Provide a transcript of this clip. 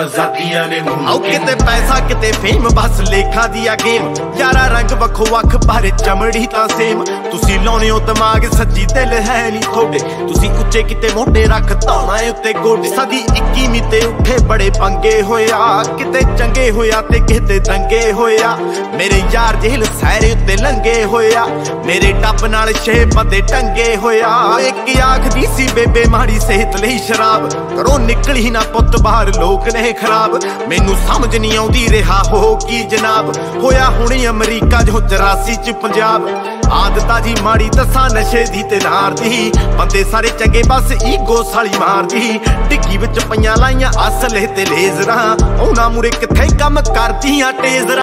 ਆਜ਼ਾਦੀਆਂ ਨੇ ਮੁੰਡੇ ਕਿਤੇ ਪੈਸਾ ਕਿਤੇ ਫੇਮ ਬਸ ਲੇਖਾਂ ਦੀ ਆ ਗੇਮ। ਯਾਰਾ ਰੰਗ ਵੱਖੋ ਵੱਖ ਪਰ ਚਮੜੀ ਤਾਂ ਸੇਮ ਤੁਸੀਂ ਲਾਉਣੇ ਹੋ ਦਿਮਾਗ ਸੱਜੀ ਦਿਲ ਹੈ ਨਹੀਂ ਤੁਹਾਡੇ। ਤੁਸੀਂ ਉੱਚੇ ਕਿਤੇ ਮੋਢੇ ਰੱਖ ਧੌਣਾ ਉੱਤੇ ਗੋਡੇ। ਸਦੀ 21ਵੀਂ ਤੇ ਉੱਠੇ ਬੜੇ ਪੰਗੇ ਹੋਇਆ ਕਿਤੇ ਚੰਗੇ ਹੋਇਆ ਤੇ ਕਿਤੇ ਦੰਗੇ ਹੋਇਆ ਮੇਰੇ ਯਾਰ ਜੇਲ ਸਹਿਰੇ ਉੱਤੇ ਲੰਗੇ ਹੋਇਆ ਮੇਰੇ ਟੱਪ ਨਾਲ ਛੇ ਬੰਦੇ ਟੰਗੇ ਹੋਇਆ ਇੱਕ ਆਖਦੀ ਸੀ ਬੇਬੇ ਮਾੜੀ ਸਿਹਤ ਲਈ ਸ਼ਰਾਬ। ਕਰੋ ਨਿਕਲੀ ਨਾ ਪੁੱਤ ਬਾਹਰ ਲੋਕ ਨੇ ਖਰਾਬ। ਮੈਨੂੰ ਸਮਝ ਨਹੀਂ ਆਉਂਦੀ ਰਿਹਾ। ਹੋ ਕੀ ਜਨਾਬ? ਹੋਇਆ ਹੁਣੇ ਅਮਰੀਕਾ ਜੋ 84 ਚ ਪੰਜਾਬ। ਆਦਤਾ ਜੀ ਮਾੜੀ ਦੱਸਾਂ ਨਸ਼ੇ ਦੀ ਤੇ ਨਾਰ ਦੀ। ਬੰਦੇ ਸਾਰੇ ਚੰਗੇ ਬਸ ਈਗੋ ਸਾਲੀ ਮਾਰਦੀ। ਟਿੱਕੀ ਵਿੱਚ ਪਈਆਂ ਲਾਈਆਂ ਅਸਲੇ ਤੇ ਲੇਜ਼ਰਾਂ। ਉਹਨਾਂ ਮੂਰੇ ਕਿੱਥੇ ਕੰਮ ਕਰਦੀਆਂ ਟੇਜ਼ਰਾਂ?